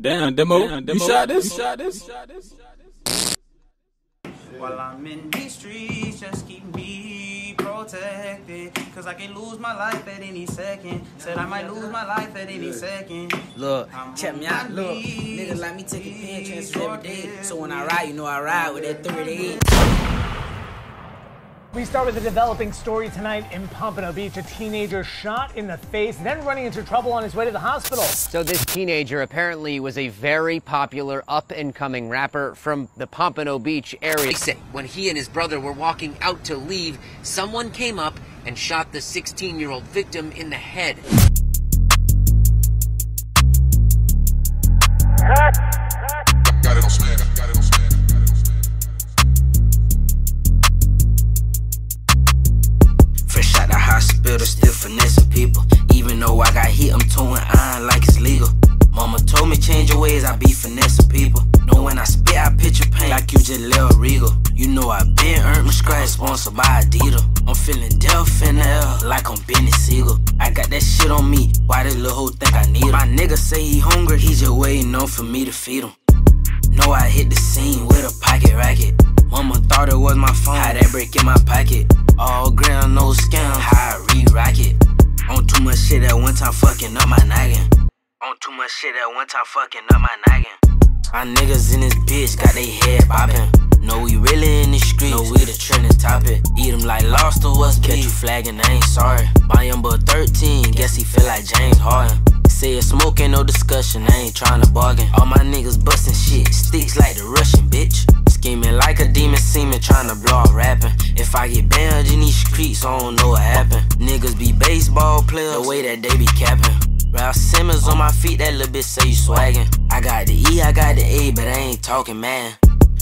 Damn, demo. Damn, demo. You shot this? You shot this? While I'm in these streets, just keep me protected. Cause I can lose my life at any second. Said I might lose my life at any second. Look, check me out, look. Niggas like me taking pen transfers every day. So when I ride, you know I ride with that 38. We start with a developing story tonight in Pompano Beach. A teenager shot in the face, then running into trouble on his way to the hospital. So this teenager apparently was a very popular up-and-coming rapper from the Pompano Beach area. When he and his brother were walking out to leave, someone came up and shot the 16-year-old victim in the head. Just Lil Regal. You know I been earned my scratch, sponsored by Adidas. I'm feeling deaf in the air like I'm Benny Siegel. I got that shit on me, why this little hoe think I need it? My nigga say he hungry, he just waiting on for me to feed him. Know I hit the scene with a pocket racket. Mama thought it was my phone. How that break in my pocket. All ground, no scam. How I re-rock it. On too much shit at one time, fucking up my noggin. On too much shit at one time, fucking up my noggin. Our niggas in this bitch got they head bopping. No, we really in the streets. Know we the trending topic. Eat 'em like lost or what's Catch you flagging, I ain't sorry. My young boy 13, guess he feel like James Harden. Say it's smoke, ain't no discussion, I ain't tryna bargain. All my niggas bustin' shit, sticks like the Russian bitch. Scheming like a demon seeming, tryna blow off rapping. If I get banned in these streets, I don't know what happened. Niggas be baseball players, the way that they be capping. Raf Simons on my feet, that little bitch say you swaggin'. I got the E, I got the A, but I ain't talking man.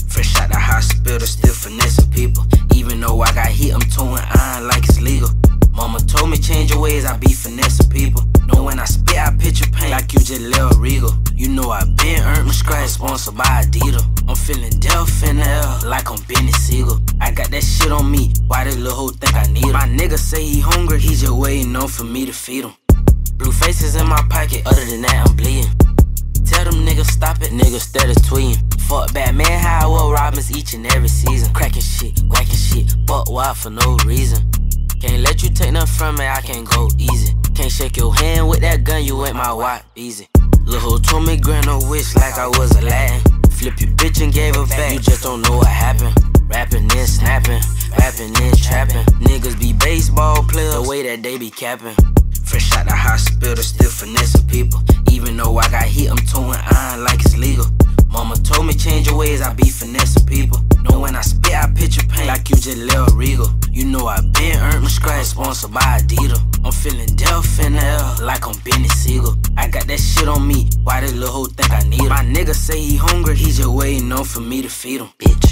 Fresh out the hospital, still finessing people. Even though I got hit, I'm towing iron like it's legal. Mama told me change your ways, I be finessing people. Know when I spit, I picture pain like you just Lil Regal. You know I been earned my scratch, sponsored by Adidas. I'm feeling deaf in the air like I'm Benny Siegel. I got that shit on me, why this little hoe think I need it? My nigga say he hungry, he just waiting on for me to feed him. Blue faces in my pocket, other than that, I'm bleeding. Tell them niggas stop it, niggas steady tweeting. Fuck Batman, how I Robins each and every season. Cracking shit, whacking shit, buck wild for no reason. Can't let you take nothing from me, I can't go easy. Can't shake your hand with that gun, you ain't my wife, easy. Little told me grant a wish like I was Aladdin. Flip your bitch and gave her back, you just don't know what happened. Rapping and snapping, rapping and trapping. Niggas be baseball players, the way that they be capping. Fresh out the hospital, still finessing people. Even though I got hit, I'm towing iron like it's legal. Mama told me change your ways, I be finessing people. Know when I spit, I picture pain like you just Lil Regal. You know I been earned my scratch, sponsored by Adidas. I'm feeling deaf in the air like I'm Benny Siegel. I got that shit on me, why this little hoe think I need it? My nigga say he hungry, he just waiting on for me to feed him, bitch.